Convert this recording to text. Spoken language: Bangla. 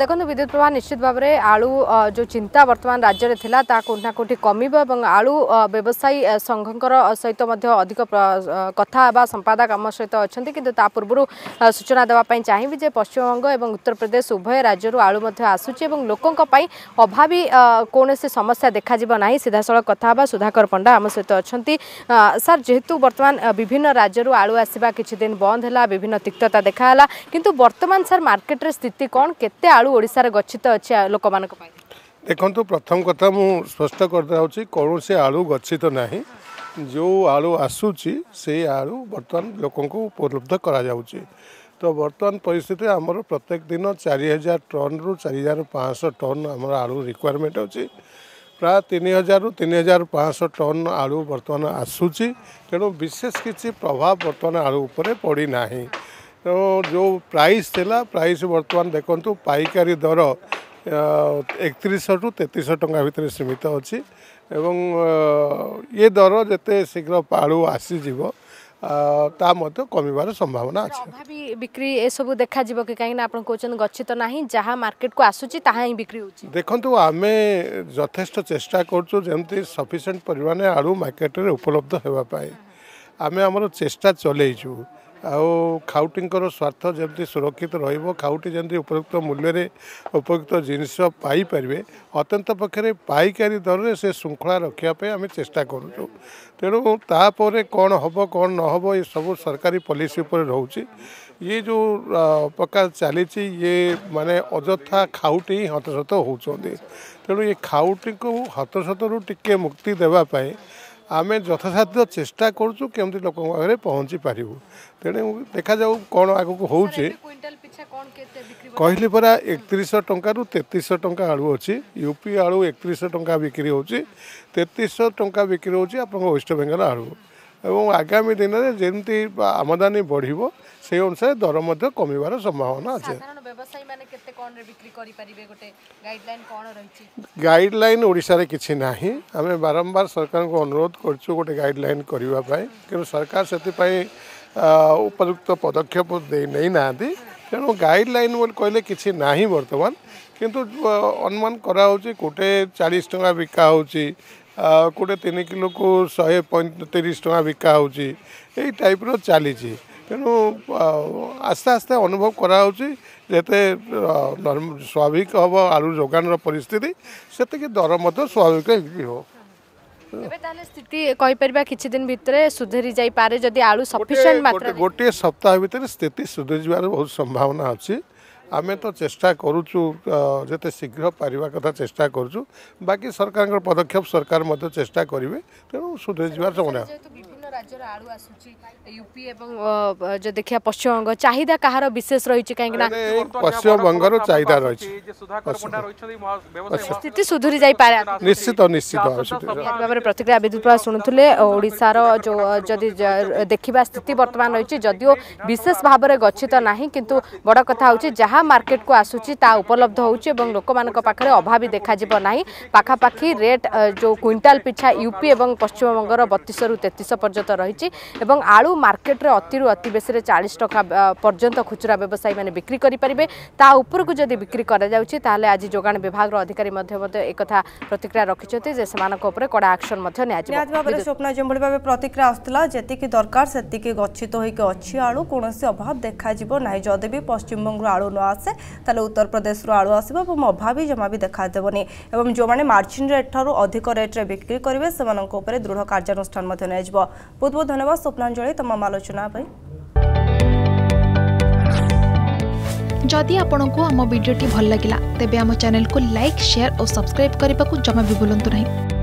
দেখুন বিদ্যুৎ প্রবাহ নিশ্চিত ভাবে আলু যে চিন্তা বর্তমান রাজ্যের লা তা কোটি না কোটি কমিব এবং আলু ব্যবসায়ী সংঘঙ্কর সহিত অধিক কথা বা সম্পাদক আমার সহ অনেক কিন্তু তা পূর্ব সূচনা দেওয়া চাহিবি যে পশ্চিমবঙ্গ এবং উত্তরপ্রদেশ উভয় রাজ্যর আলু আসুচি এবং লোক অভাবী কৌশি সমস্যা দেখাযিব না সিধাসল কথা হওয়া সুধাকর পণ্ডা আমার সহ অনেক স্যার যেহেতু বর্তমান বিভিন্ন রাজ্যর আলু আসবা কিছুদিন বন্ধ হল বিভিন্ন তিক্ততা দেখা কিন্তু বর্তমান স্যার মার্কেটের স্থিতি কম কেতে ଆଳୁ ଓଡ଼ିଶାରେ ଗଚ୍ଛିତ ଅଛି ଲୋକମାନଙ୍କ ପାଇଁ ଦେଖନ୍ତୁ ପ୍ରଥମ କଥା ମୁଁ ସ୍ପଷ୍ଟ କରିଦେଉଛି କୌଣସି ଆଳୁ ଗଚ୍ଛିତ ନାହିଁ ଯେଉଁ ଆଳୁ ଆସୁଛି ସେଇ ଆଳୁ ବର୍ତ୍ତମାନ ଲୋକଙ୍କୁ ଉପଲବ୍ଧ କରାଯାଉଛି ତ ବର୍ତ୍ତମାନ ପରିସ୍ଥିତି ଆମର ପ୍ରତ୍ୟେକ ଦିନ ଚାରି ହଜାର ଟନ୍ରୁ ଚାରି ହଜାର ପାଞ୍ଚଶହ ଟନ୍ ଆମର ଆଳୁ ରିକ୍ୱାୟାରମେଣ୍ଟ ଅଛି ପ୍ରାୟ ତିନି ହଜାରରୁ ତିନି ହଜାର ପାଞ୍ଚଶହ ଟନ୍ ଆଳୁ ବର୍ତ୍ତମାନ ଆସୁଛି ତେଣୁ ବିଶେଷ କିଛି ପ୍ରଭାବ ବର୍ତ୍ତମାନ ଆଳୁ ଉପରେ ପଡ଼ିନାହିଁ ତେଣୁ ଯେଉଁ ପ୍ରାଇସ୍ ଥିଲା ପ୍ରାଇସ୍ ବର୍ତ୍ତମାନ ଦେଖନ୍ତୁ ପାଇକାରୀ ଦର ଏକତିରିଶହରୁ ତେତିଶହ ଟଙ୍କା ଭିତରେ ସୀମିତ ଅଛି ଏବଂ ଏ ଦର ଯେତେ ଶୀଘ୍ର ପାଳୁ ଆସିଯିବ ତା ମଧ୍ୟ କମିବାର ସମ୍ଭାବନା ଅଛି ବିକ୍ରି ଏସବୁ ଦେଖାଯିବ କି କାହିଁକିନା ଆପଣ କହୁଛନ୍ତି ଗଛିତ ନାହିଁ ଯାହା ମାର୍କେଟକୁ ଆସୁଛି ତାହା ହିଁ ବିକ୍ରି ହେଉଛି ଦେଖନ୍ତୁ ଆମେ ଯଥେଷ୍ଟ ଚେଷ୍ଟା କରୁଛୁ ଯେମିତି ସଫିସିଏଣ୍ଟ ପରିମାଣରେ ଆଳୁ ମାର୍କେଟରେ ଉପଲବ୍ଧ ହେବା ପାଇଁ ଆମେ ଆମର ଚେଷ୍ଟା ଚଲେଇଛୁ ଆଉ ଖାଉଟିଙ୍କର ସ୍ୱାର୍ଥ ଯେମିତି ସୁରକ୍ଷିତ ରହିବ ଖାଉଟି ଯେମିତି ଉପଯୁକ୍ତ ମୂଲ୍ୟରେ ଉପଯୁକ୍ତ ଜିନିଷ ପାଇପାରିବେ ଅତ୍ୟନ୍ତ ପକ୍ଷରେ ପାଇକାରୀ ଦରରେ ସେ ଶୃଙ୍ଖଳା ରଖିବା ପାଇଁ ଆମେ ଚେଷ୍ଟା କରୁଛୁ ତେଣୁ ତାପରେ କ'ଣ ହେବ କ'ଣ ନ ହେବ ଏସବୁ ସରକାରୀ ପଲିସି ଉପରେ ରହୁଛି ଇଏ ଯେଉଁ ପ୍ରକାର ଚାଲିଛି ଇଏ ମାନେ ଅଯଥା ଖାଉଟି ହତଶତ ହେଉଛନ୍ତି ତେଣୁ ଏ ଖାଉଟିକୁ ହତଶତରୁ ଟିକେ ମୁକ୍ତି ଦେବା ପାଇଁ ଆମେ ଯଥାସାଧ୍ୟ ଚେଷ୍ଟା କରୁଛୁ କେମିତି ଲୋକଙ୍କ ପାଖରେ ପହଞ୍ଚି ପାରିବୁ ତେଣୁ ଦେଖାଯାଉ କ'ଣ ଆଗକୁ ହେଉଛି କହିଲି ପରା ଏକତିରିଶ ଟଙ୍କାରୁ ତେତିଶ ଟଙ୍କା ଆଳୁ ଅଛି ୟୁ ପି ଆଳୁ ଏକତିରିଶ ଟଙ୍କା ବିକ୍ରି ହେଉଛି ତେତିଶ ଟଙ୍କା ବିକ୍ରି ହେଉଛି ଆପଣଙ୍କ ୱେଷ୍ଟବେଙ୍ଗଲ ଆଳୁ এবং ଆଗାମୀ ଦିନରେ ଯେମିତି ଆମଦାନୀ ବଢ଼ିବ সেই অনুসারে দর মধ্যে কমিবার সম্ভাবনা আছে গাইডলাইন ওড়িশার কিছু না আমি বারম্বার সরকার অনুরোধ করছু গোটে গাইডলাইন করা কিন্তু সরকার সেপাই উপযুক্ত পদক্ষেপ নেই না তেমন গাইডলাইন বলে কহিলে কিছু না বর্তমান কিন্তু অনুমান করা হচ্ছে কোটে চাশ টাকা বিকা হচ্ছে कि त श्रिस टङा बिक हे टाइप र चालि त आस्ते आस्ते अनुभव गराहु स्वाभाविक हे आलु जोान परिस्थिति सतिक दर स्वाभाविक स्थिति दिन भित्र सुधरी जो गोटे सप्ताहभित्र सुधरिवार बहुत सम्भावना अझै ଆମେ ତ ଚେଷ୍ଟା କରୁଛୁ ଯେତେ ଶୀଘ୍ର ପାରିବା କଥା ଚେଷ୍ଟା କରୁଛୁ ବାକି ସରକାରଙ୍କର ପଦକ୍ଷେପ ସରକାର ମଧ୍ୟ ଚେଷ୍ଟା କରିବେ ତେଣୁ ସୁଧୁରି ଯିବାର রাজ্যের আলু আসুচি ইউপি এবং যে দেখিয়া পশ্চিমবঙ্গ চাহিদা কাহার বিশেষ রয়েছে কাইকি না পশ্চিমবঙ্গর চাহিদা রয়েছে স্থিতি সুধুরি যাই পারে নিশ্চিত নিশ্চিত ভাবে প্রতিক্রিয়া বিদ্যুৎ প্রভা শুণুলে ওড়িশার যদি দেখিবা স্থিতি বর্তমান রয়েছে যদিও বিশেষ ভাবে গচ্ছিত না কিন্তু বড় কথা হচ্ছে যা মার্কেট কু আসুচি তা উপলব্ধ হচ্ছে এবং লোক পাখে অভাবী দেখাযিব না পাখাপাখি রেট যে কুইন্টাল পিছা ইউপি এবং পশ্চিমবঙ্গর বতিশরু তেত্রিশ পর্যন্ত মূল্য রয়েছে এবং আলু মার্কেটে অতি অতি বেশি চাশ টাকা পর্যন্ত খুচরা ব্যবসায়ী মানে বিক্রি করে পারে তা উপরক যদি বিক্রি করা যাচ্ছে তাহলে আজ যোগান বিভাগের অধিকারী একথা প্রতিক্রিয়া রাখিছেন যে সে উপরে কড়া আকশন স্বপ্ন যেভাবে ভাবে প্রতিক্রিয়া আসছিল যেত দরকার সেত গচ্ছিত হয়ে অছি আলু কোণী অভাব দেখা যাব না যদি বি পশ্চিমবঙ্গ আলু ন আসে তাহলে উত্তরপ্রদেশ আলু আসব এবং অভাবী জমা বি দেখা দেবনি এবং যে মার্চিন রেট ঠার অধিক রেট্রে বিক্রি করবে সে দৃঢ় কার্যানুষ্ঠান নিয়ে बहुत बहुत धन्यवाद स्वप्नांजलि तमाम आलोचना जदि आपण को आम भिडी भल लगा तेब चेल को लाइक सेयार और सब्सक्राइब करने को जमा भी बुलां नहीं